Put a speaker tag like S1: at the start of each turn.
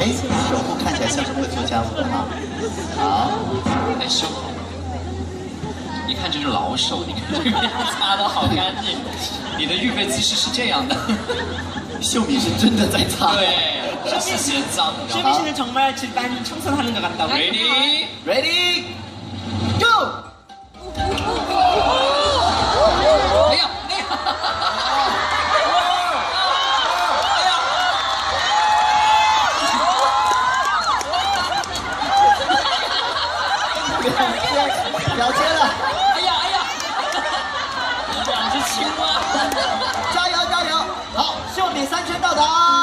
S1: 哎，手部看起来像是会做家务的哈。好，
S2: 哎，手，一看就是老手，你看这个擦的好干净。你的预备姿势是这样的，
S1: 秀敏是真的在擦。
S2: 对，是嫌脏。
S3: 秀敏现在정말집안청소하는것같다
S2: Ready,
S1: ready, 了结了！
S2: 哎呀哎呀！两只青蛙，
S1: 加油加油！好，秀敏三圈到达。